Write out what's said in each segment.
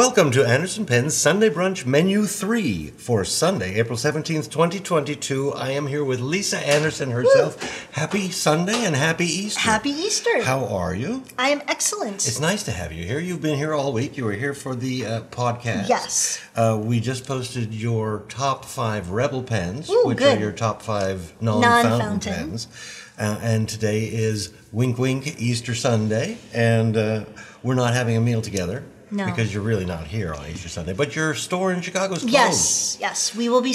Welcome to Anderson Pens Sunday Brunch Menu 3 for Sunday, April 17th, 2022. I am here with Lisa Anderson herself. Happy Sunday and happy Easter. Happy Easter. How are you? I am excellent. It's nice to have you here. You've been here all week. You were here for the uh, podcast. Yes. Uh, we just posted your top five Rebel pens, Ooh, which good. are your top five non-fountain, Non-fountain. pens. Uh, and today is Wink Wink Easter Sunday, and uh, we're not having a meal together. No. Because you're really not here on Easter Sunday, but your store in Chicago is closed. yes, yes, we will be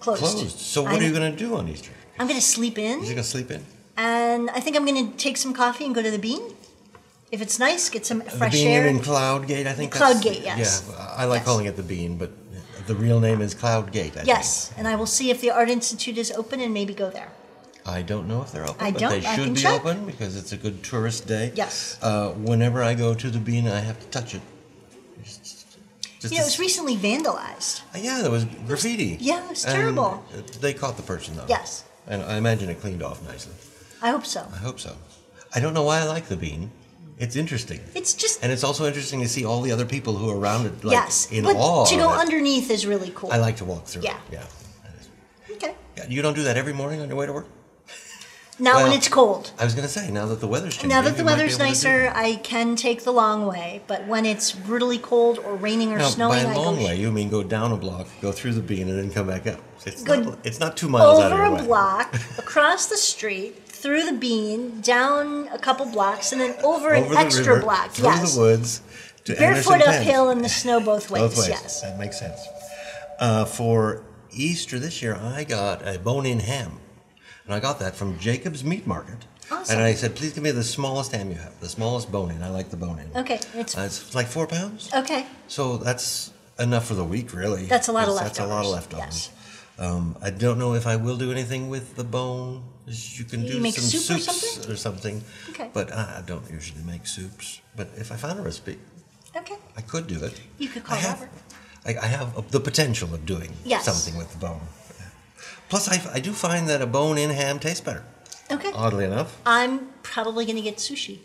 closed. Closed. So what I'm, are you going to do on Easter? I'm going to sleep in, going to sleep in? and I think I'm going to take some coffee and go to the Bean. If it's nice, get some fresh the Bean air. in Cloudgate, I think. Cloudgate, yes. Yeah, I like Yes. calling it the Bean, but the real name is Cloudgate. I yes, and I will see if the Art Institute is open and maybe go there. I don't know if they're open, I but don't. they should be check. open because it's a good tourist day. Yes. Uh, whenever I go to the Bean, I have to touch it. Just, just You know, to it was recently vandalized. Uh, Yeah, there was graffiti. Yeah, it was terrible. They caught the person though. Yes. And I imagine it cleaned off nicely. I hope so. I hope so. I don't know why I like the bean. It's interesting. It's just And it's also interesting to see all the other people who are around it, like yes, in but awe. to go underneath is really cool. I like to walk through. Yeah. it. Yeah. okay. Yeah, You don't do that every morning on your way to work. Now when it's cold. I was going to say now that the weather's changing. Now that the you might be weather's able to do nicer. I can take the long way. But when it's brutally cold or raining or Now, snowing, by I long go way, you mean go down a block, go through the bean, and then come back up. It's Go not. It's not two miles out of over a way. block, across the street, through the bean, down a couple blocks, and then over, Over an the extra river, block. through yes, the woods, to barefoot Anderson uphill in the snow both ways. Both ways. Yes. That makes sense. Uh, for Easter this year, I got a bone-in ham, and I got that from Jacob's Meat Market. Awesome. And I said, please give me the smallest ham you have, the smallest bone-in. I like the bone-in. Okay, it's Uh, it's like four pounds. okay. So that's enough for the week, really. That's a lot of That's- That's a lot of leftovers, leftovers. Um, I don't know if I will do anything with the bone. You can You do make some soup or something? or something. Okay. But I I don't usually make soups. But if I found a recipe, Okay. I could do it. You could call I have, Robert. I, I have the potential of doing Yes. something with the bone. Plus, I, I do find that a bone-in ham tastes better. Okay. Oddly enough, I'm probably going to get sushi.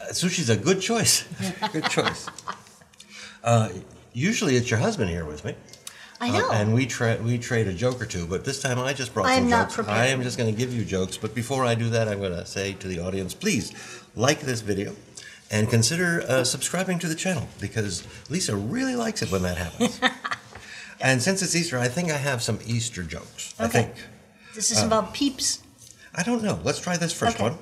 Uh, sushi's a good choice. good choice. Uh, usually, it's your husband here with me. I Uh, know. and we tra- we trade a joke or two, but this time I just brought I some jokes. prepared. I am just going to give you jokes, but before I do that, I'm going to say to the audience, please like this video and consider uh, subscribing to the channel because Lisa really likes it when that happens. and since it's Easter, I think I have some Easter jokes. I think. This is about peeps. I don't know. Let's try this first Okay. one.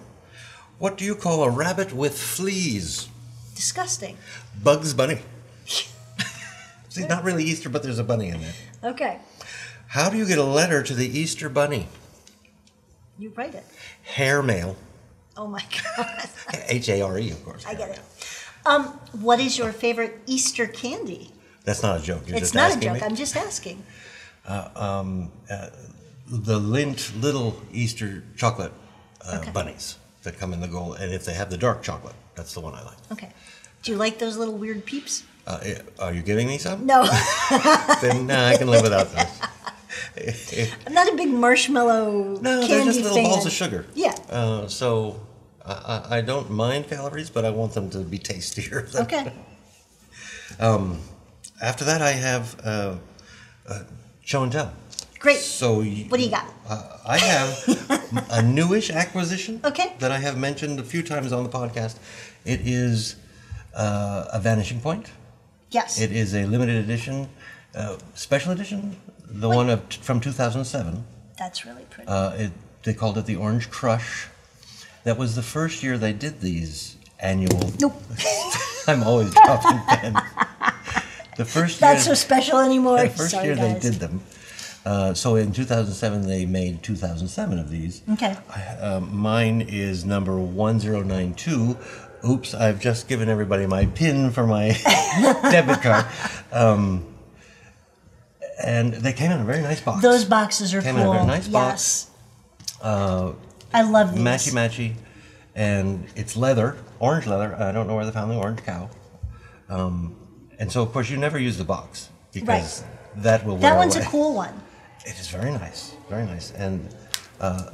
What do you call a rabbit with fleas? Disgusting. Bugs Bunny. See, not really Easter, but there's a bunny in there. Okay. How do you get a letter to the Easter bunny? You write it. Hair mail. Oh my God. H A R E, of course. I get it. Um, what is your favorite Easter candy? That's not a joke. You're it's not a joke. me. I'm just asking. The Lint little Easter chocolate uh, Okay. bunnies that come in the gold, and if they have the dark chocolate, that's the one I like. Okay. Do you like those little weird peeps? Uh, are you giving me some? No, Then nah, I can live without those. I'm not a big marshmallow No, they're just little fan. balls of sugar. Yeah. Uh, so I, I I don't mind calories, but I want them to be tastier. Okay. After that, I have uh, uh, show and tell. Great. So What do you got? Uh, I have a newish acquisition. Okay. That I have mentioned a few times on the podcast. It is uh, a Vanishing Point. Yes. It is a limited edition, uh, special edition, the one of from 2007. That's really pretty. Uh, it, they called it the Orange Crush. That was the first year they did these annual. nope. I'm always dropping pens. The first year. Not so special anymore. The first Sorry, year guys. they did them. Uh, so in 2007, they made 2007 of these. Okay. Um, mine is number 1092. Oops, I've just given everybody my PIN for my debit card. Um, and they came in a very nice box. Those boxes are Came in a very nice yes. box. I love these. matchy matchy, and it's leather, orange leather. I don't know where they found the orange cow. Um, and so, of course, you never use the box because that will That one's away. a cool one. It is very nice, very nice, and uh,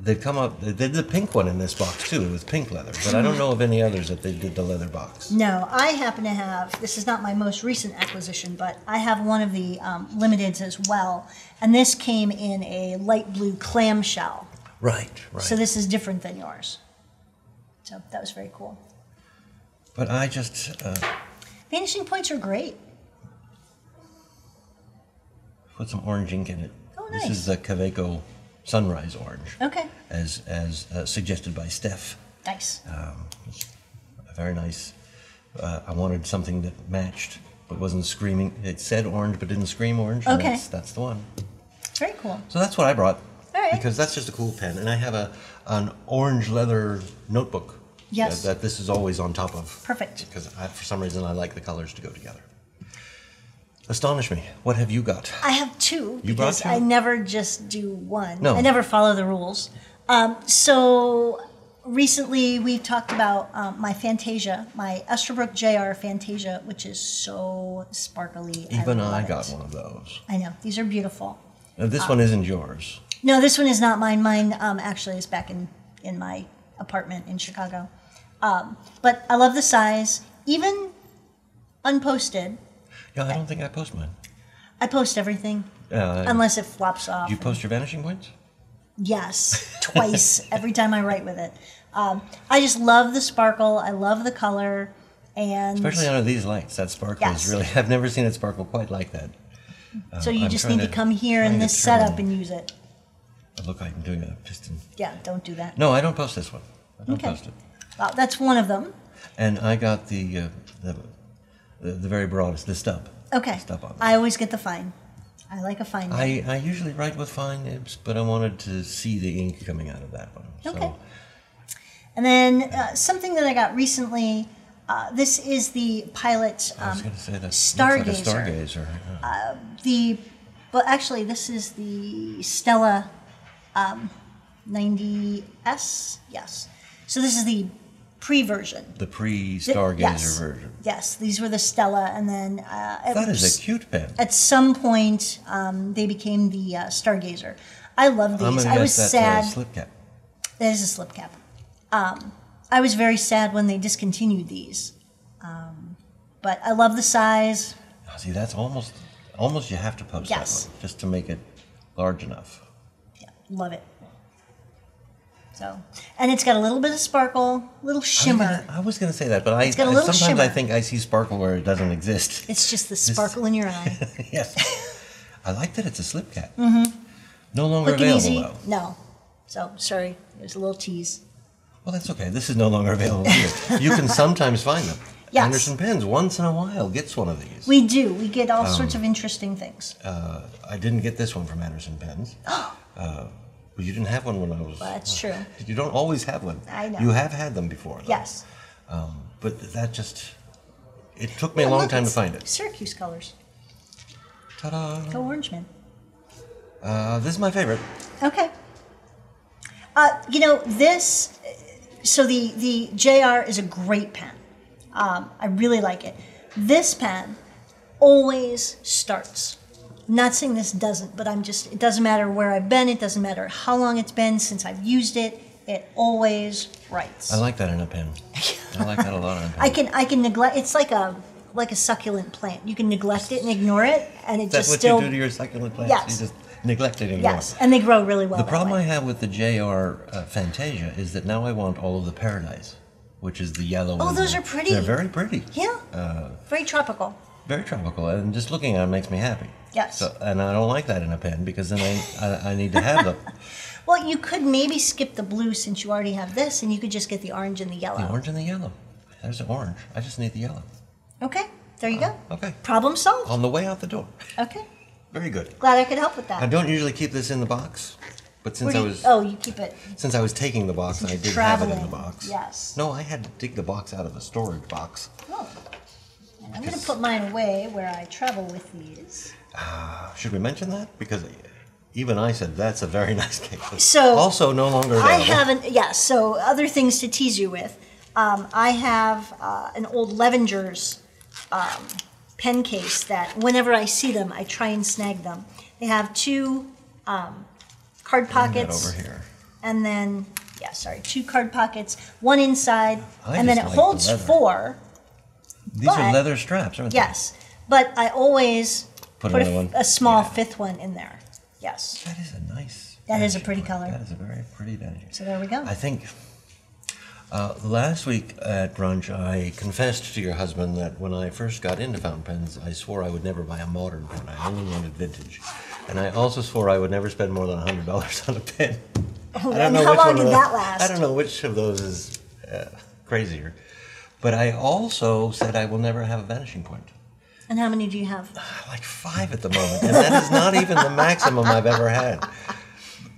they've come up. They did the pink one in this box too. It was pink leather, but I don't know of any others that they did the leather box. No, I happen to have, this is not my most recent acquisition, but I have one of the um, limiteds as well. And this came in a light blue clamshell. Right, right. So this is different than yours. So that was very cool. but I just uh, Vanishing points are great. put some orange ink in it. Oh, nice. This is the Kaweco Sunrise Orange, Okay, as as uh, suggested by Steph. nice. Um, a very nice. Uh, I wanted something that matched, but wasn't screaming. It said orange, but didn't scream orange. Okay. That's, that's the one. Very cool. So that's what I brought. All right. Because that's just a cool pen, and I have a an orange leather notebook. Yes. That, that this is always on top of. Perfect. Because I, for some reason I like the colors to go together. Astonish me. What have you got? I have two You brought two? I never just do one. No. I never follow the rules. Um, so recently we've talked about um, my Fantasia, my Esterbrook JR Fantasia, which is so sparkly. Even I it. got one of those. I know these are beautiful. Now, this Ah. one isn't yours. No, this one is not mine. Mine um, actually is back in in my apartment in Chicago. Um, but I love the size, even unposted. Yeah, I don't think I post mine. I post everything Uh, unless it flops off. do you post your vanishing points? Yes, twice every time I write with it. Um, I just love the sparkle. I love the color, and Especially under these lights, that sparkle Yes. is really. I've never seen it sparkle quite like that. so you I'm just need to to- come here in this setup and use it. It look like I'm doing a piston. Yeah, don't do that. No, I don't post this one. I don't Okay. post it. Well, that's one of them. And I got the uh, the, the the very broadest, the stub. Okay, Stub on. I always get the fine. I like a fine. I, I usually write with fine nibs, but I wanted to see the ink coming out of that one. Okay. So And then uh, something that I got recently. Uh, this is the Pilot. I was Um, going to say that Stargazer. like stargazer. yeah. the, but actually, this is the Stella um, 90S. Yes. So this is the pre-version. the pre-stargazer yes. version. Yes, these were the Stella, and then uh, at, that is a cute pen. at some point um, they became the uh, Stargazer. I love these. I was sad. That is a slip cap. Um, I was very sad when they discontinued these, um, but I love the size. See, that's almost almost you have to post Yes. that one just to make it large enough. Yeah, love it. So, and it's got a little bit of sparkle, little I was shimmer. gonna- I was going to say that, but I, got a I- sometimes think I see sparkle where it doesn't exist. It's just the sparkle in your eye. yes. I like that it's a slip cap. No longer Quick available easy. though. No. So sorry, there's a little tease. Well, that's okay. This is no longer available here. You can sometimes find them. Yes. Anderson Pens once in a while gets one of these. We do. We get Um, all sorts of interesting things. uh, I didn't get this one from Anderson Pens. uh, well, you didn't have one when I was. That's true. You don't always have one. I know. You have had them before. though. Yes. Um, but that just. It took me a long look, time to find it. Syracuse colors. Ta-da! Go Orangeman. Uh, this is my favorite. Okay. Uh, you know this. So the the JR is a great pen. Um, I really like it. This pen always starts. I'm not saying this doesn't, but I'm just. It doesn't matter where I've been. It doesn't matter how long it's been since I've used it. It always writes. I like that in a pen. I like that a lot in a pen. I can I can neglect. It's like a like a succulent plant. You can neglect it and ignore it, and it Is that just what still you do to your succulent plants? Yes. You just neglect it anymore. yes, and they grow really well. The problem way. I have with the JR uh, Fantasia is that now I want all of the Paradise, which is the yellow. Oh, those are pretty. They're very pretty. Yeah. Uh, Very tropical. Very tropical, and just looking at them makes me happy. Yes. So, and I don't like that in a pen because then I, I, I need to have them. Well, you could maybe skip the blue since you already have this, and you could just get the orange and the yellow. The orange and the yellow. There's the orange. I just need the yellow. Okay, there you go. Oh, okay. Problem solved. On the way out the door. Okay, Very good. glad I could help with that. I don't usually keep this in the box, but since do I was oh, you keep it. since I was taking the box, I did you're have it in the box. yes. No, I had to dig the box out of the storage box. Oh. I'm going to put mine away where I travel with these. Uh, should we mention that? Because even I said that's a very nice case. So, also no longer available. I haven't. Yes. so other things to tease you with. Um, I have uh, an old Levenger's um, pen case that whenever I see them, I try and snag them. They have two um, card pockets, over here. and then yeah, sorry, two card pockets, one inside, I and then it like holds leather. four. These are leather straps, aren't they? Yes, but I always Put put, a, a small Yeah. fifth one in there. Yes. That is a nice. That is a pretty color. That is a very pretty vanishing. So there we go. I think uh, last week at brunch, I confessed to your husband that when I first got into fountain pens, I swore I would never buy a modern pen. I only wanted vintage. And I also swore I would never spend more than $100 on a pen. I don't and know how which long one did of that those- last? I don't know which of those is uh, crazier. But I also said I will never have a vanishing point. And how many do you have? like five at the moment, and that is not even the maximum I've ever had.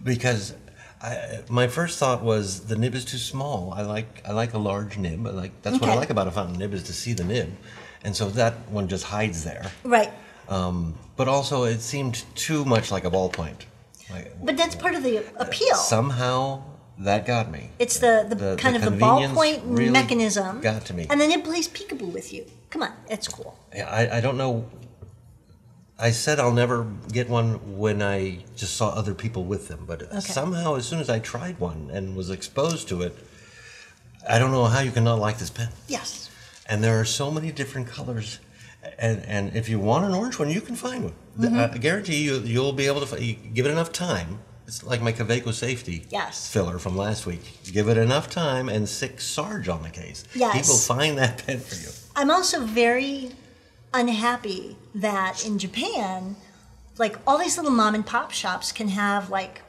Because I, my first thought was the nib is too small. I like I like a large nib. I like that's what I like about a fountain nib is to see the nib, and so that one just hides there. Right. Um, but also, it seemed too much like a ballpoint. Like, But that's part of the appeal. somehow that got me. it's the, the, the- kind the of the ballpoint really mechanism. got to me. And then it plays peekaboo with you. Come on, it's cool. Yeah, I, I don't know. I said I'll never get one when I just saw other people with them, but somehow, as soon as I tried one and was exposed to it, I don't know how you can not like this pen. Yes. And there are so many different colors, and and if you want an orange one, you can find one. Mm-hmm. I guarantee you, you'll be able to you give it enough time. It's like my Kaweco safety Yes. filler from last week. Give it enough time and six Sarge on the case. Yes. Will find that pen for you. I'm also very unhappy that in Japan, like all these little mom and pop shops can have like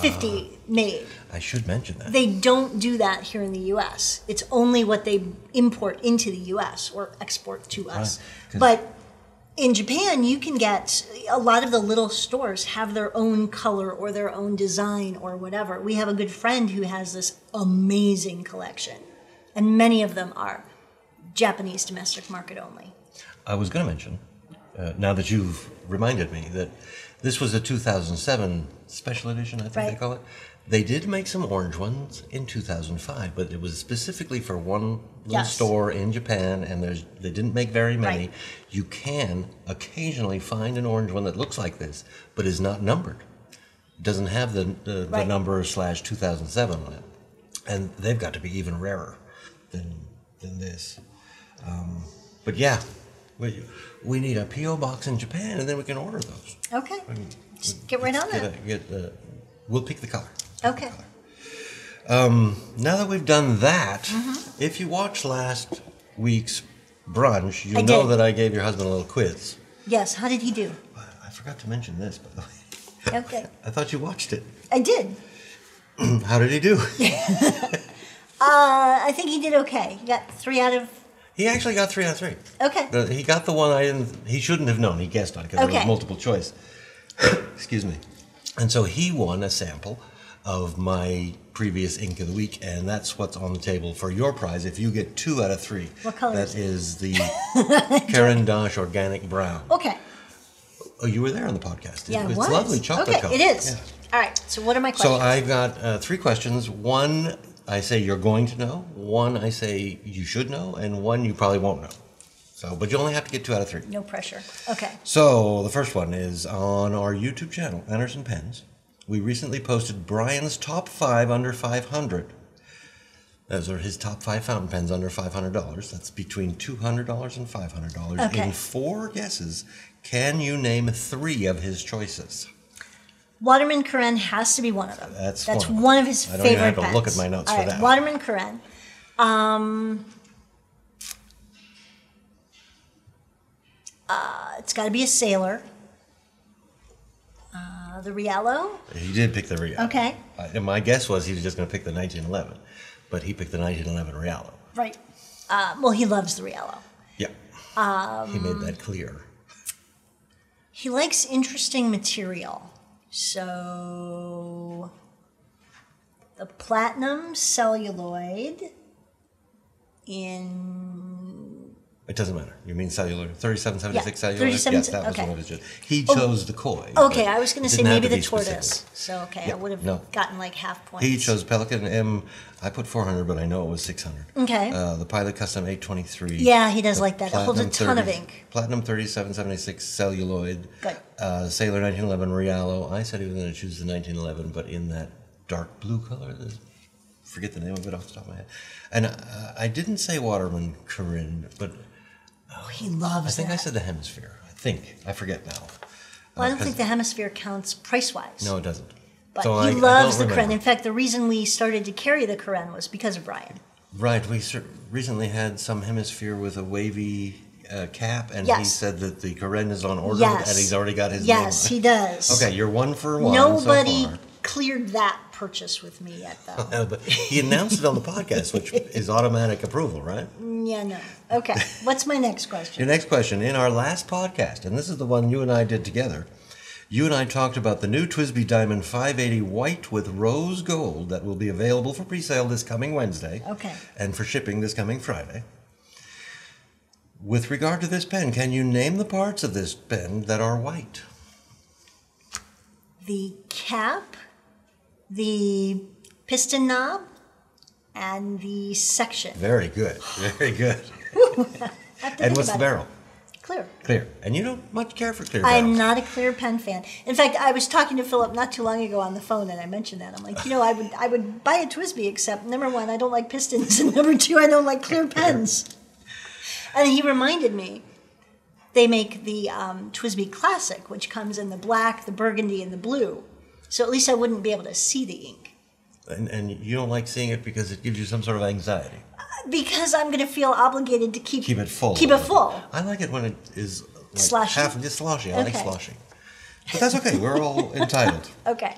50 uh, made. I should mention that. They don't do that here in the US. It's only what they import into the US or export to us. Right, But in Japan, you can get a lot of the little stores have their own color or their own design or whatever. We have a good friend who has this amazing collection, and many of them are Japanese domestic market only. I was going to mention, uh, now that you've reminded me, that this was a 2007 special edition, I think they call it. They did make some orange ones in 2005, but it was specifically for one little Yes. store in Japan, and there's they didn't make very many. Right. You can occasionally find an orange one that looks like this, but is not numbered. Doesn't have the, the, the number slash 2007 on it. And they've got to be even rarer than, than this. Um, but yeah, we, we need a P.O. box in Japan, and then we can order those. Okay. Just get right on Get that. a, get the, we'll pick the color. Okay. Now that we've done that, Mm-hmm. if you watched last week's brunch, you I know did. that I gave your husband a little quiz. Yes. How did he do? I forgot to mention this, by the way. Okay. I thought you watched it. I did. How did he do? Uh, I think he did okay. He got three out of. he actually got three out of three. Okay. He got the one I didn't. He shouldn't have known. He guessed on because it was multiple choice. Excuse me. And so he won a sample of my previous ink of the week, and that's what's on the table for your prize. If you get two out of three, What color That is the Caran d'Ache Organic Brown. Okay. Oh, you were there on the podcast. Yeah, it it's was. lovely chocolate Okay, color. it is. Yeah. All right. So what are my questions? So? I've got uh, three questions. One, I say you're going to know. One, I say you should know, and one you probably won't know. So, but you only have to get two out of three. no pressure. Okay. So the first one is on our YouTube channel, Anderson Pens. We recently posted Brian's top five under 500. Those are his top five fountain pens under $500. That's between $200 and $500. Okay. In four guesses, can you name three of his choices? Waterman Carène has to be one of them. That's That's one of one of his I don't even favorite have to pens. look at my notes All for right, that. Waterman Carène. Um, uh, it's got to be a sailor. Uh, the Realo. He did pick the Real. Okay. Uh, and my guess was he was just going to pick the 1911, but he picked the 1911 Realo. Right. Uh, well, he loves the Realo. Yeah. Um, he made that clear. He likes interesting material. So the platinum celluloid in It doesn't matter. You mean cellular? 3776 Yeah, cellular? 37 yes, that was okay. one. it just- He chose the koi. Okay, I was going to say maybe to the be specific. tortoise. So okay, Yeah, I would have no. gotten like half points. He chose Pelikan M. I put 400, but I know it was 600. Okay. Uh, the Pilot Custom 823. Yeah, he does the like that. It holds a Platinum ton of ink. Platinum 3776 celluloid. Good. Uh, Sailor 1911 Realo. I said he was going to choose the 1911, but in that dark blue color. Forget the name of it off the top of my head. And uh, I didn't say Waterman Carène, but oh, he loves I think that. I said the hemisphere. I think. I forget now. well, I Uh, don't 'cause- think the hemisphere counts price wise. No, it doesn't. But So he I- I loves don't the Carène. In fact, the reason we started to carry the Carène was because of Brian. Right. We recently had some hemisphere with a wavy uh, cap, and he said that the Carène is on order, Yes. and he's already got his Yes, he does. Okay, you're one for one Nobody so cleared that purchase with me yet, though. But he announced it on the podcast, which is automatic approval, right? yeah, no. Okay, what's my next question? Your next question. In our last podcast, and this is the one you and I did together, you and I talked about the new TWSBI Diamond 580 white with rose gold that will be available for pre-sale this coming Wednesday. Okay. And for shipping this coming Friday. With regard to this pen, can you name the parts of this pen that are white? The cap, the piston knob, and the section. Very good. Very good. I have to and what's the it. barrel? Clear. Clear. And you don't much care for clear barrels. I'm not a clear pen fan. In fact, I was talking to Philip not too long ago on the phone, and I mentioned that. I'm like, you know, I would I would buy a TWSBI, except number one, I don't like pistons, and number two, I don't like clear pens. And he reminded me, they make the um, TWSBI Classic, which comes in the black, the burgundy, and the blue. So at least I wouldn't be able to see the ink And, and you don't like seeing it because it gives you some sort of anxiety. because I'm going to feel obligated to keep Keep it full. Keep it full. I like it when it is like Sloshy? half just sloshy. I like Okay. sloshy. But that's okay. We're all entitled. Okay.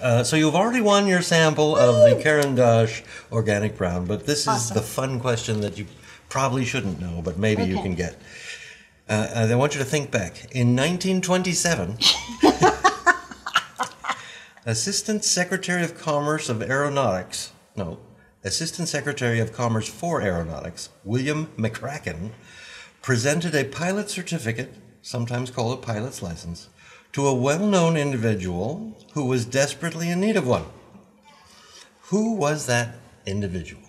Uh, so you've already won your sample of the Caran d'Ache organic brown, but this is the fun question that you probably shouldn't know, but maybe you Okay. can get. Uh, I want you to think back. In 1927, Assistant Secretary of Commerce of Aeronautics, no, Assistant Secretary of Commerce for Aeronautics, William MacCracken, presented a pilot certificate, sometimes called a pilot's license, to a well known individual who was desperately in need of one. Who was that individual?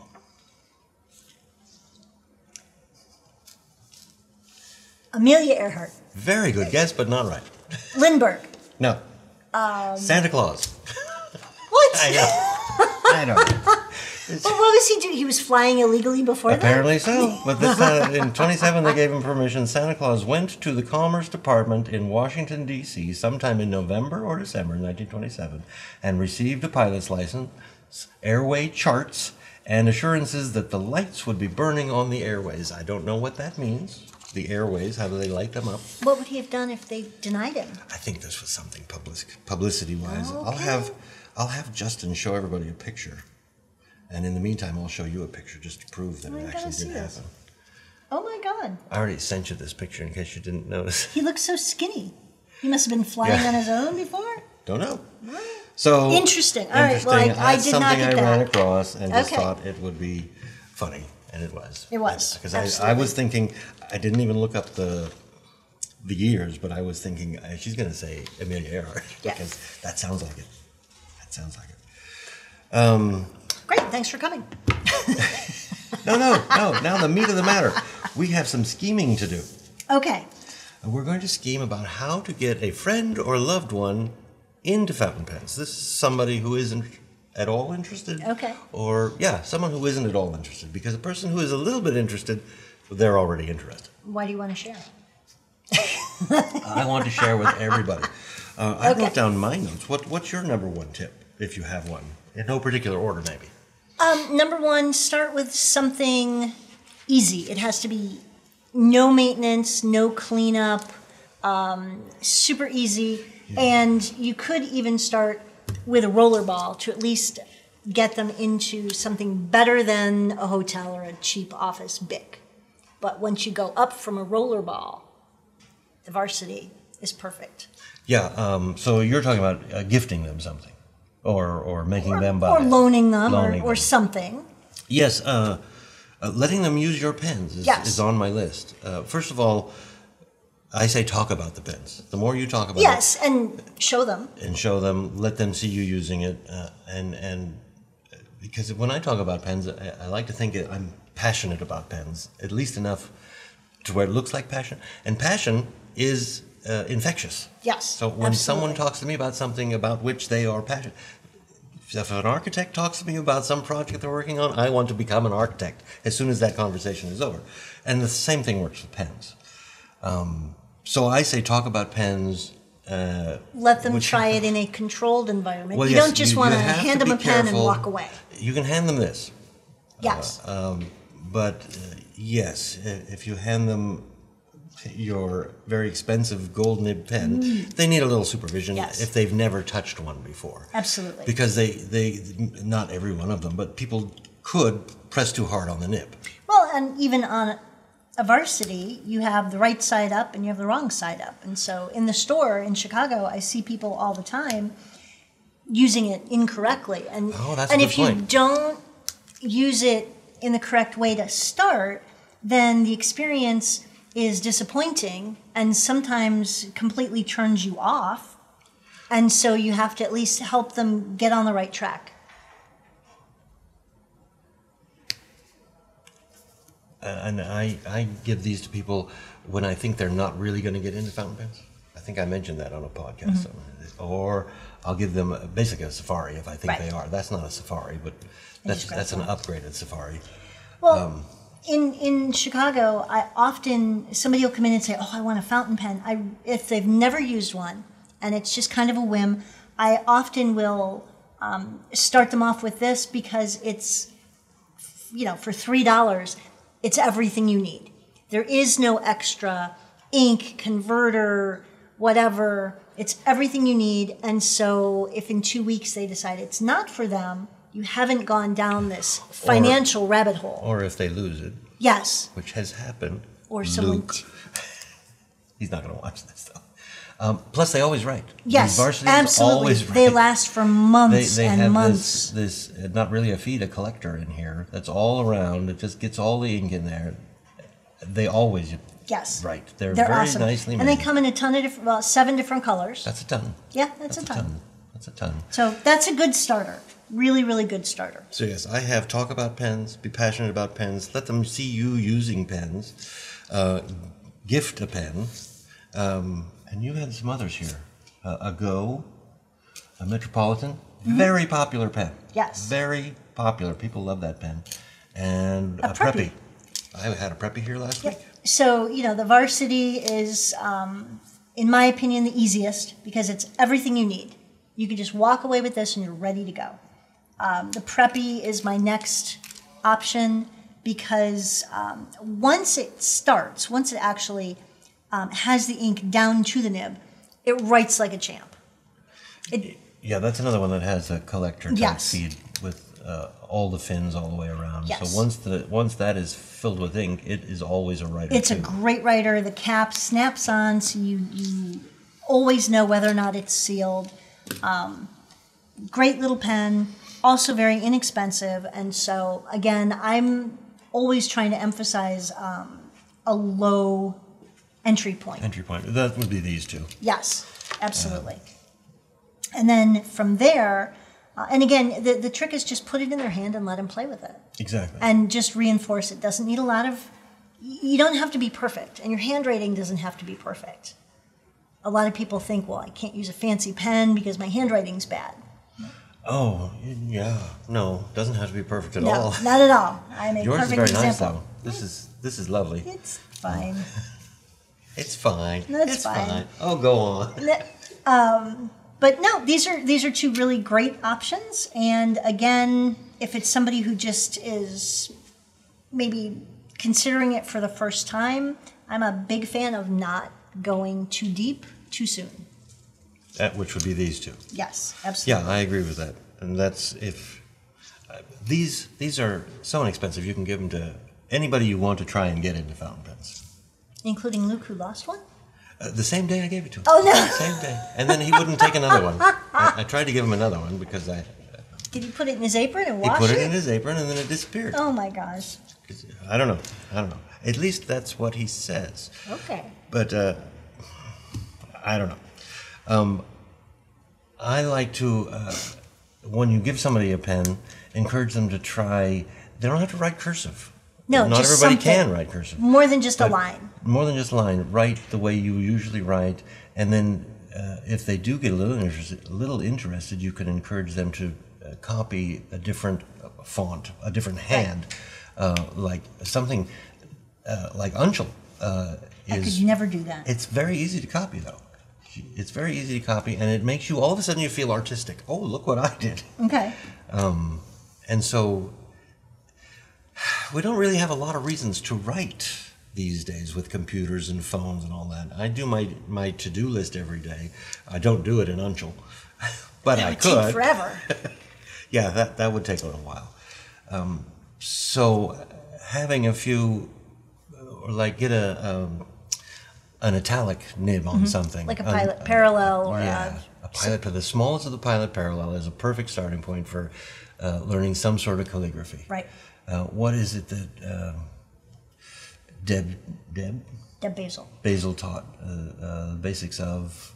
Amelia Earhart. Very good guess, but not right. Lindbergh. No. Um, Santa Claus. What? I know. I know. Well, what was he doing? He was flying illegally before that? Apparently so. But this time, uh, in 27, they gave him permission. Santa Claus went to the Commerce Department in Washington, D.C., sometime in November or December 1927, and received a pilot's license, airway charts, and assurances that the lights would be burning on the airways. I don't know what that means. The airways, how do they light them up? What would he have done if they denied him? I think this was something public, publicity-wise. Oh, I'll have, I'll have Justin show everybody a picture, and in the meantime, I'll show you a picture just to prove that I it actually did this. happen. Oh my God. I already sent you this picture in case you didn't notice. He looks so skinny. He must have been flying Yeah. on his own before? Don't know. So Interesting. All right, well, I- interesting. I did not something get I ran across and just Okay. thought it would be funny, and it was. It was, because I, I was thinking I didn't even look up the the years, but I was thinking uh, she's going to say Amelia Earhart Yeah. because that sounds like it. Sounds like it. Great, thanks for coming. No, no, no. Now the meat of the matter. We have some scheming to do. Okay. We're going to scheme about how to get a friend or loved one into fountain pens. This is somebody who isn't at all interested. Okay. Or, yeah, someone who isn't at all interested. Because a person who is a little bit interested, they're already interested. Why do you want to share? I want to share with everybody. Uh, I Okay. wrote down my notes. What, what's your number one tip, if you have one? In no particular order, maybe. Um, number one, start with something easy. It has to be no maintenance, no cleanup, um, super easy. And you could even start with a roller ball to at least get them into something better than a hotel or a cheap office bic. But once you go up from a roller ball, the varsity is perfect. Yeah, um, so you're talking about uh, gifting them something. Or, or making them buy Or loaning them Loaning or, or them. something. Yes, uh, Uh, letting them use your pens is, Yes. is on my list. Uh, first of all, I say talk about the pens. The more you talk about Yes, and show them. and show them, let them see you using it, uh, and and because when I talk about pens, I, I like to think I'm passionate about pens, at least enough to where it looks like passion. And passion is uh, infectious. Yes, So when someone talks to me about something about which they are passionate, if an architect talks to me about some project they're working on, I want to become an architect as soon as that conversation is over. And the same thing works with pens. Um, so I say talk about pens. Uh, Let them try it in a controlled environment. Well, you yes, don't just want to hand them a pen and walk away. You can hand them this, Yes. but uh, yes, if you hand them your very expensive gold nib pen, they need a little supervision Mm. Yes. if they've never touched one before. Absolutely. Because they, they, not every one of them, but people could press too hard on the nib. Well, and even on a varsity, you have the right side up and you have the wrong side up. And so in the store in Chicago, I see people all the time using it incorrectly. And, Oh, and if you don't use it in the correct way to start, then the experience is disappointing and sometimes completely turns you off. And so you have to at least help them get on the right track. And I, I give these to people when I think they're not really going to get into fountain pens. I think I mentioned that on a podcast. Mm-hmm. Or I'll give them a, basically a safari if I think Right. they are. That's not a safari, but that's, that's an upgraded safari. Well, Um, in in Chicago, I often somebody will come in and say, "Oh, I want a fountain pen." I if they've never used one, and it's just kind of a whim, I often will um, start them off with this because it's you know for three dollars, it's everything you need. There is no extra ink converter, whatever. It's everything you need. And so, if in two weeks they decide it's not for them, you haven't gone down this financial rabbit hole. Or if they lose it, Yes. which has happened. Or someone. Luke, he's not going to watch this though. Um, plus, they always write. Yes, varsities absolutely. They last for months they and have months. this this uh, not really a feed a collector in here. That's all around. It just gets all the ink in there. They always yes. Right. They're, They're very awesome. nicely and they come in a ton of different, well, seven different colors. That's a ton. yeah, that's, That's a ton. That's a ton. So that's a good starter. Really, really good starter. So yes, I have talk about pens, be passionate about pens, let them see you using pens, uh, gift a pen, um, and you had some others here. Uh, a Go, a Metropolitan, very popular pen. Mm-hmm. Yes. Very popular. People love that pen. And A a, Preppy. Preppy. I had a Preppy here last week. So, you know, the varsity is, um, in my opinion, the easiest because it's everything you need. You can just walk away with this and you're ready to go. Um, the preppy is my next option because um, once it starts, once it actually um, has the ink down to the nib, it writes like a champ. It, Yeah, that's another one that has a collector type Yes. feed with uh, all the fins all the way around. Yes. So once the once that is filled with ink, it is always a writer. it's a great writer. The cap snaps on, so you, you always know whether or not it's sealed. Um, great little pen, also very inexpensive. And so, again, I'm always trying to emphasize um, a low entry point. entry point. That would be these two. Yes, absolutely. and then from there, uh, and again, the, the trick is just put it in their hand and let them play with it Exactly. and just reinforce it. Doesn't need a lot of, you don't have to be perfect, and your handwriting doesn't have to be perfect. A lot of people think, well, I can't use a fancy pen because my handwriting's bad. Oh, yeah. No, doesn't have to be perfect at No, all. not at all. I'm a Yours is perfect very nice though. This is this is lovely. It's fine. It's fine. That's it's fine. Oh, go on. um, but no, these are these are two really great options. And again, if it's somebody who just is maybe considering it for the first time, I'm a big fan of not going too deep too soon. That which would be these two. Yes, absolutely. Yeah, I agree with that. And that's if uh, these these are so inexpensive, you can give them to anybody you want to try and get into fountain pens. Including Luke, who lost one. Uh, the same day I gave it to him. Oh, no. Same day, and then he wouldn't take another one. I, I tried to give him another one because I Did he put it in his apron and wash it? He put it it? in his apron and then it disappeared. oh my gosh. I don't know. I don't know. At least that's what he says. Okay. But uh, I don't know. Um, I like to, uh, when you give somebody a pen, encourage them to try. They don't have to write cursive. No, not everybody can write cursive. More than just a line. More than just a line. Write the way you usually write, and then uh, if they do get a little interested, a little interested, you can encourage them to uh, copy a different font, a different hand, uh, like something uh, like Uncial uh, I could never do that. It's very easy to copy, though. It's very easy to copy, and it makes you all of a sudden you feel artistic. Oh, look what I did! Okay. And so we don't really have a lot of reasons to write these days with computers and phones and all that. I do my my to do list every day. I don't do it in Uncial, but It I could. forever. Yeah, that that would take a little while. Um, so having a few, or like get a um, an italic nib on something, Mm-hmm. Like a an- pilot parallel or yeah, a, a pilot the smallest of the pilot parallel is a perfect starting point for uh, learning some sort of calligraphy. right. Uh, what is it that um, Deb Deb Deb Basil. Basil taught uh, uh, the basics of?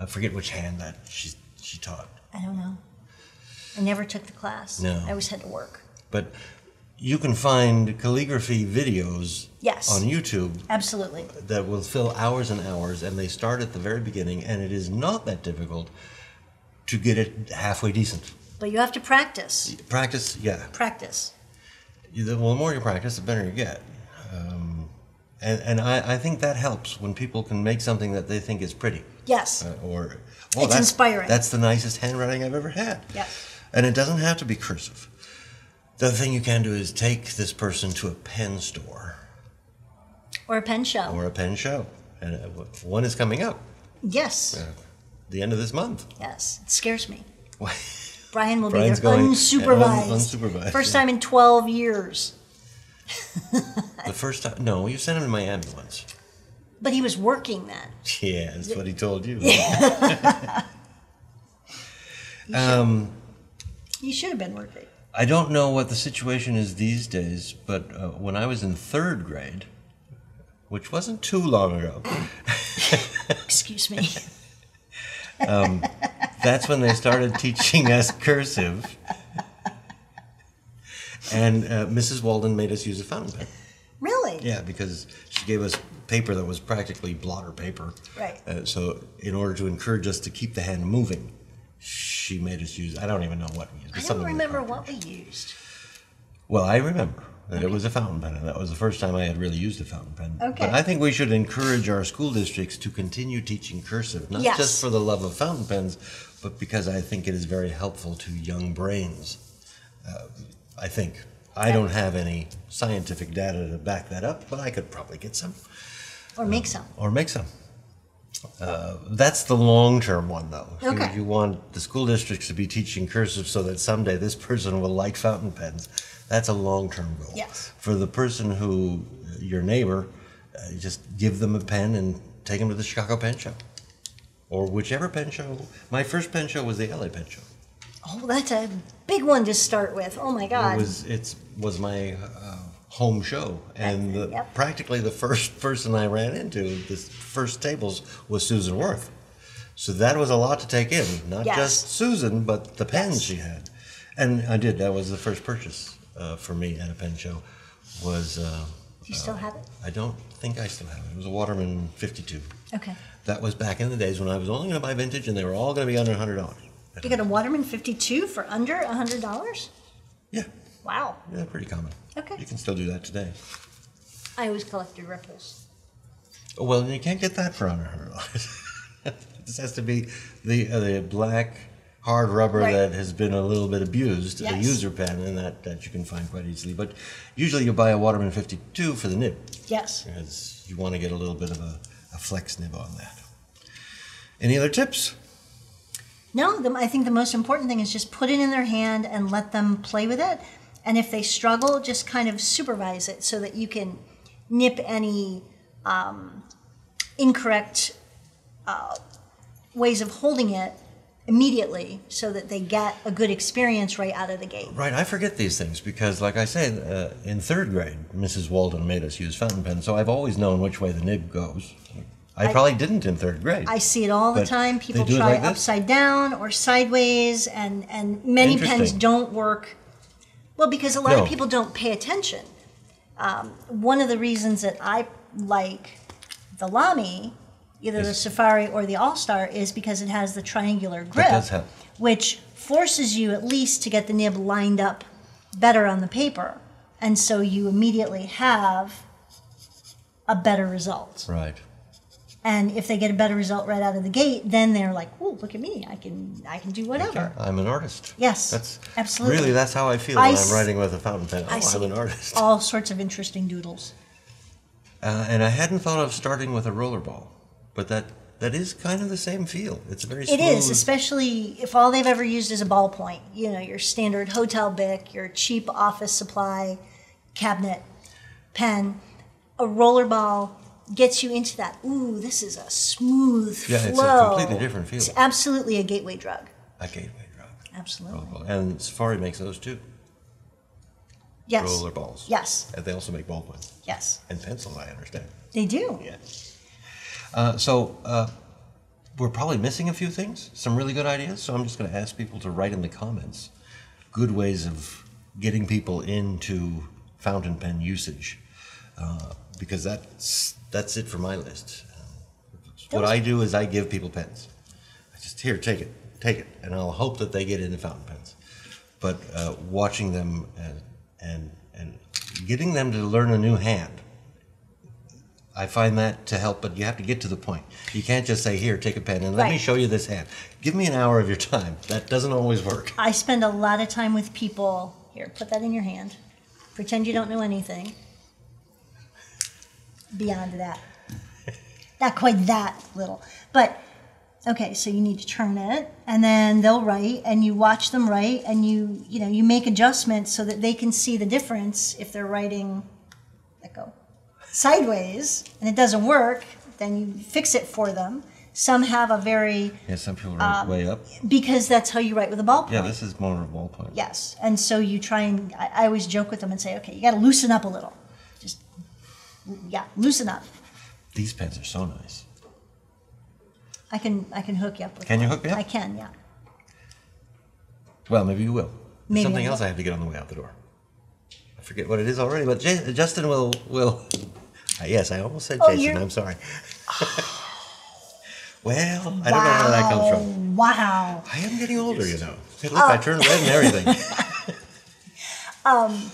I forget which hand that she she taught, I don't know. I never took the class. No. I always had to work. but you can find calligraphy videos Yes. on YouTube Absolutely. that will fill hours and hours, and they start at the very beginning, and it is not that difficult to get it halfway decent. But you have to practice. Practice, yeah. Practice. You- the- well, the more you practice, the better you get. Um, and and I, I think that helps when people can make something that they think is pretty. Yes. Uh, or, It's that's, inspiring. That's the nicest handwriting I've ever had. Yeah. And it doesn't have to be cursive. The other thing you can do is take this person to a pen store Or a pen show. or a pen show. And uh, one is coming up yes. uh, the end of this month. Yes. It scares me. Brian will Brian's be there going- unsupervised. un- unsupervised, First yeah. time in 12 years. The first time, no, you sent him to Miami once. But he was working then. Yeah, that's what he told you. You should have been working. I don't know what the situation is these days, but uh, when I was in third grade, which wasn't too long ago, Excuse me. that's when they started teaching us cursive. And uh, Mrs. Walden made us use a fountain pen. really? Yeah, because she gave us paper that was practically blotter paper. Right. Uh, so, in order to encourage us to keep the hand moving, she made us use. I don't even know what we used. but I don't remember what we used. Well, I remember that it was a fountain pen, and that was the first time I had really used a fountain pen. Okay. But I think we should encourage our school districts to continue teaching cursive, not Yes. just for the love of fountain pens, but because I think it is very helpful to young brains. Uh, I think. I don't have any scientific data to back that up, but I could probably get some Or make some. or make some. Uh, that's the long term one, though. You- Okay. You, want the school districts to be teaching cursive so that someday this person will like fountain pens. That's a long term goal. Yes. For the person who, your neighbor, uh, just give them a pen and take them to the Chicago Pen Show. Or whichever pen show. My first pen show was the LA Pen Show. Oh, that's a big one to start with. Oh my It God. was it's was my uh, home show, and the, Yep. practically the first person I ran into, the first tables, was Susan Wirth. So that was a lot to take in, not Yes. just Susan, but the pens Yes. she had. And I did. That was the first purchase uh, for me at a pen show. Was uh, Do you still have it? I don't think I still have it. It was a Waterman 52. Okay. That was back in the days when I was only going to buy vintage, and they were all going to be under hundred dollars. You got a Waterman 52 for under $100? Yeah, Wow. yeah, pretty common. Okay. You can still do that today. I always collected ripples. Well, you can't get that for under hundred dollars. this has to be the uh, the black hard rubber Right. that has been a little bit abused, a user pen, and that, that you can find quite easily. But usually you buy a Waterman 52 for the nib Yes. because you want to get a little bit of a, a flex nib on that. Any other tips? No, the, I think the most important thing is just put it in their hand and let them play with it. And if they struggle, just kind of supervise it so that you can nip any um, incorrect uh, ways of holding it immediately so that they get a good experience right out of the gate. Right, I forget these things because, like I say, uh, in third grade, Mrs. Walden made us use fountain pens, so I've always known which way the nib goes. I, I- probably didn't in third grade. I see it all the time. People try like upside down or sideways, and, and many pens don't work. Well, because a lot No. of people don't pay attention. Um, one of the reasons that I like the Lamy, either the Safari or the All Star, is because it has the triangular grip, which forces you at least to get the nib lined up better on the paper. And so you immediately have a better result. right. And if they get a better result right out of the gate, then they're like, "Oh, look at me! I can, I can do whatever." I'm an artist. Yes, That's absolutely. Really, that's how I feel I when I'm writing with a fountain pen. Oh, I I'm an artist. all sorts of interesting doodles. Uh, and I hadn't thought of starting with a rollerball, but that that is kind of the same feel. It's a very It smooth. is, especially if all they've ever used is a ballpoint. You know, your standard hotel bic, your cheap office supply cabinet pen. A rollerball gets you into that. Ooh, this is a smooth Yeah, it's a completely different feel. It's absolutely a gateway drug. a gateway drug. Absolutely. Rollerball. And Safari makes those too. Yes. Rollerballs. Yes. And they also make ballpoints Yes. and pencils. I understand. They do. Yeah. Uh, so uh, we're probably missing a few things, some really good ideas. So I'm just going to ask people to write in the comments good ways of getting people into fountain pen usage, uh, because that's that's it for my list. what I do is I give people pens. I just here, take it, take it, and I'll hope that they get into fountain pens. But uh, watching them and, and getting them to learn a new hand. I find that to help, but you have to get to the point. You can't just say, "Here, take a pen and let me show you this hand." Give me an hour of your time. That doesn't always work. I spend a lot of time with people. Here, put that in your hand. Pretend you don't know anything. Beyond that. Not quite that little. But, okay, so you need to turn it, and then they'll write, and you watch them write, and you, you know, you make adjustments so that they can see the difference if they're writing, let go, oh, sideways, and it doesn't work, then you fix it for them. Some have a very, Yeah, some people write um, way up. because that's how you write with a ballpoint. Yeah, this is more of a ballpoint. Yes, and so you try and I, I always joke with them and say, okay, you got to loosen up a little. Just yeah, loosen up. These pens are so nice. I can I can hook you up with. Can you hook me up? I can, yeah. Well, maybe you will. Maybe something I else. I have to get on the way out the door. I forget what it is already, but J- Justin will will. Uh, yes, I almost said Oh, Jason. you're- I'm sorry. well, I don't know where that comes from. Wow. I am getting older, you know. Hey, look, I turned red and everything. um,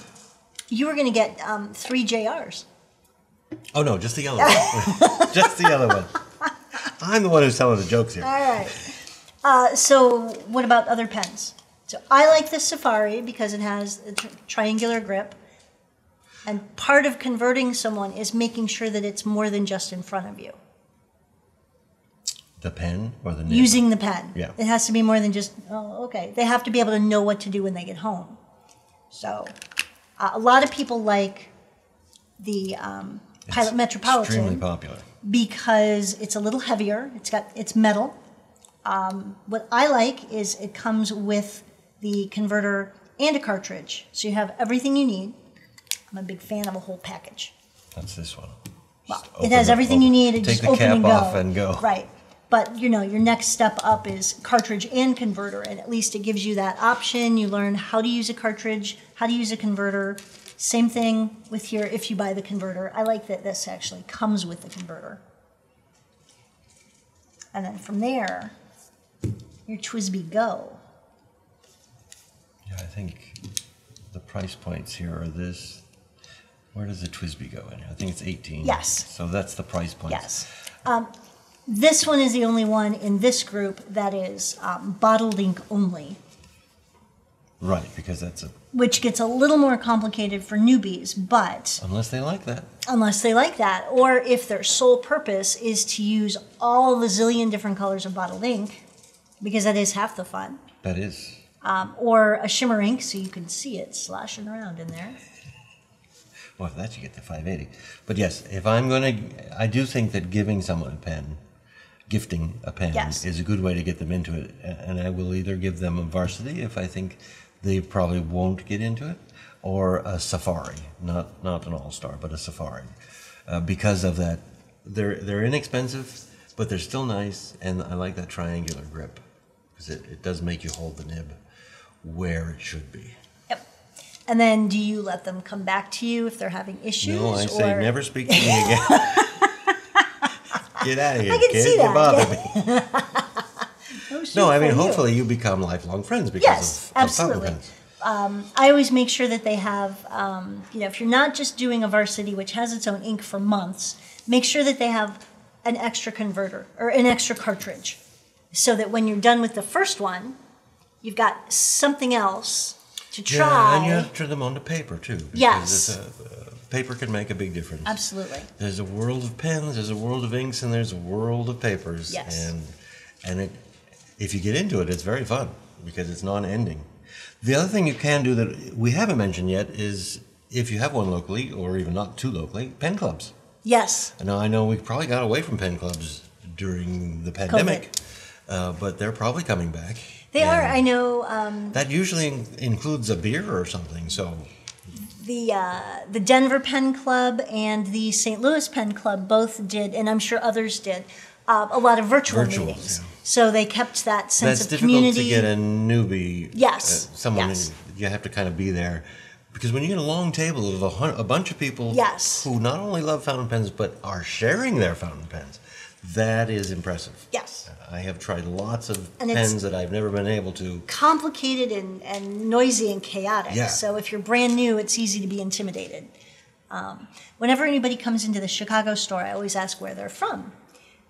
You were going to get um, three JRs. Oh no, just the yellow one. just the yellow one. I'm the one who's telling the jokes here. All right. Uh, so what about other pens? So I like the Safari because it has a tr- triangular grip. And part of converting someone is making sure that it's more than just in front of you. The pen or the nib? using the pen. Yeah. It has to be more than just, oh, okay. They have to be able to know what to do when they get home. So, uh, a lot of people like the um, Pilot Metropolitan Extremely popular. because it's a little heavier. It's got it's metal. Um, what I like is it comes with the converter and a cartridge, so you have everything you need. I'm a big fan of a whole package. That's this one. Well, it has everything you need. It Take just the open cap and go. off and go. Right. But you know, your next step up is cartridge and converter, and at least it gives you that option. You learn how to use a cartridge, how to use a converter. Same thing with here if you buy the converter. I like that this actually comes with the converter. And then from there, your TWSBI Go. Yeah, I think the price points here are this. Where does the TWSBI go in? I think it's 18. Yes. So that's the price point. Yes. Um, this one is the only one in this group that is um, bottled ink only. Right, because that's a. which gets a little more complicated for newbies, but Unless they like that. unless they like that, or if their sole purpose is to use all the zillion different colors of bottled ink, because that is half the fun, That is. um, or a shimmer ink so you can see it sloshing around in there. Well, if that you get the 580. But yes, if I'm going to. I do think that giving someone a pen gifting a pen Yes. is a good way to get them into it. And I will either give them a varsity if I think they probably won't get into it, or a safari, not not an all star, but a safari, uh, because of that. They're they're inexpensive, but they're still nice, and I like that triangular grip because it, it does make you hold the nib where it should be. Yep. And then do you let them come back to you if they're having issues? No, I say or- never speak to me again. Get out of here, I can kid. see you bother me. No, I mean, for you. hopefully you become lifelong friends because Yes, of, of fountain pens. I always make sure that they have, um, you know, if you're not just doing a varsity, which has its own ink for months, make sure that they have an extra converter or an extra cartridge so that when you're done with the first one, you've got something else to try. Yeah, and you have to turn them onto paper too. Yes. a- uh, paper can make a big difference. Absolutely. There's a world of pens, there's a world of inks, and there's a world of papers. Yes. And and it, if you get into it, it's very fun because it's non-ending. The other thing you can do that we haven't mentioned yet is if you have one locally or even not too locally, pen clubs. Yes. Now I know we probably got away from pen clubs during the pandemic, uh, but they're probably coming back. They are. I know um, That usually in- includes a beer or something. So the uh, the Denver Pen Club and the St. Louis Pen Club both did, and I'm sure others did, uh, a lot of virtual Virtual, meetings. yeah. So they kept that sense that's of difficult community. to get a newbie. Yes, uh, someone yes. you have to kind of be there because when you get a long table of a, hun- a bunch of people Yes. who not only love fountain pens but are sharing their fountain pens, that is impressive. Yes. I have tried lots of And pens that I've never been able to. complicated and, and noisy and chaotic. Yeah. So if you're brand new, it's easy to be intimidated. Um, whenever anybody comes into the Chicago store, I always ask where they're from.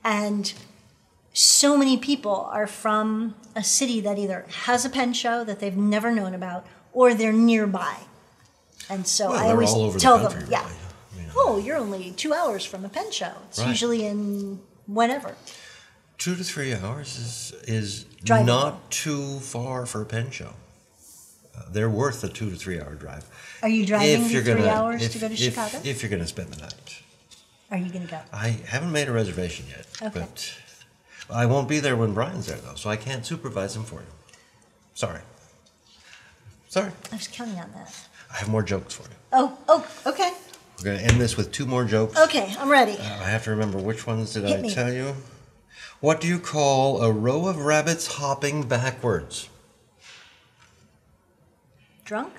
And so many people are from a city that either has a pen show that they've never known about or they're nearby. And so Well, I always over the tell country, them, yeah, really. I mean, oh, you're only two hours from a pen show. It's Right. usually in whenever. Two to three hours is is Driving. not too far for a pen show. Uh, they're worth the two to three hour drive. Are you driving If you're three gonna- hours if- to go to if- Chicago? If you're going to spend the night. Are you going to go? I haven't made a reservation yet, Okay. but I won't be there when Brian's there though, so I can't supervise him for you. Sorry. Sorry. I was counting on that. I have more jokes for you. Oh, oh, okay. We're going to end this with two more jokes. Okay, I'm ready. Uh, I have to remember which ones did Hit I me. tell you? What do you call a row of rabbits hopping backwards? Drunk?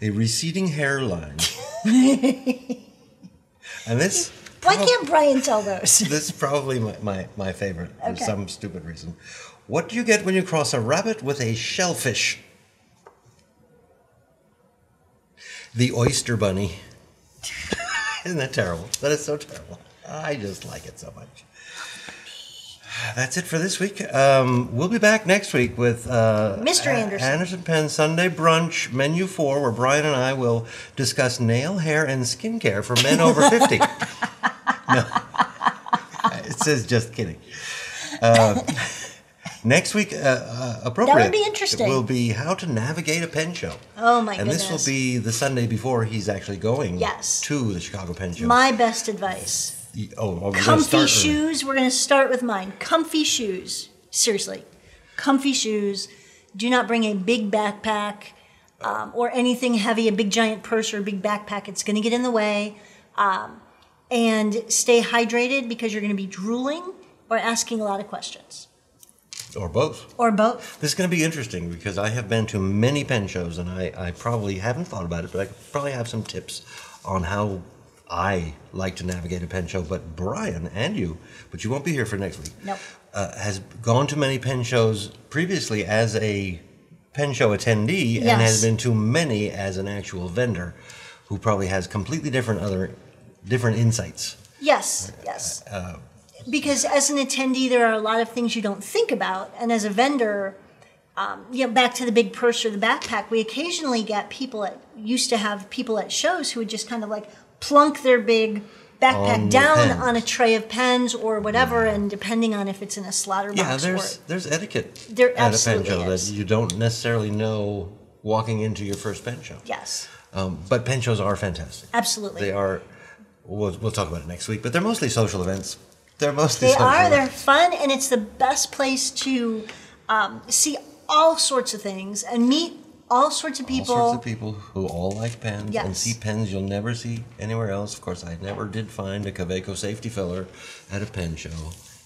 A receding hairline. and this Why can't Brian tell those? this is probably my, my, my favorite for Okay. some stupid reason. What do you get when you cross a rabbit with a shellfish? The oyster bunny. Isn't that terrible? That is so terrible. I just like it so much. That's it for this week. Um, we'll be back next week with uh, Mr. A- Anderson. Anderson Pens Sunday Brunch Menu 4, where Brian and I will discuss nail, hair, and skincare for men over 50. no. It says just kidding. Uh, next week, uh, uh, appropriate. be interesting. Will be how to navigate a pen show. Oh, my And this will be the Sunday before he's actually going Yes. to the Chicago Pen Show. My best advice. oh, we're gonna Comfy start early. shoes. We're going to start with mine. Comfy shoes. Seriously. Comfy shoes. Do not bring a big backpack um, or anything heavy, a big giant purse or a big backpack. It's going to get in the way. Um, and stay hydrated because you're going to be drooling or asking a lot of questions. Or both. Or both. This is going to be interesting because I have been to many pen shows and I, I probably haven't thought about it, but I could probably have some tips on how I like to navigate a pen show. But Brian and you, but you won't be here for next week, Nope. uh, has gone to many pen shows previously as a pen show attendee and has been to many as an actual vendor who probably has completely different other different insights. Yes, yes. because as an attendee, there are a lot of things you don't think about, and as a vendor, um, you know, back to the big purse or the backpack, we occasionally get people at used to have people at shows who would just kind of like plunk their big backpack On down on a tray of pens or whatever, and depending on if it's in a slaughter Yeah, there's or there's etiquette There at a pen show is. that you don't necessarily know walking into your first pen show. yes, Um, but pen shows are fantastic. absolutely. They are. We'll, we'll talk about it next week, but they're mostly social events. They're mostly They are. They're fun, and it's the best place to um, see all sorts of things and meet all sorts of people. All sorts of people who all like pens and see pens you'll never see anywhere else. Of course, I never did find a Kaweco safety filler at a pen show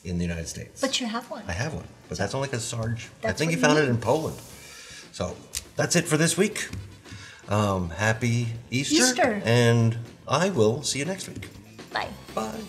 in the United States. But you have one. I have one, but that's only because Sarge. I think he found it in Poland. So that's it for this week. Um, happy Easter, Easter. and I will see you next week. Bye. Bye.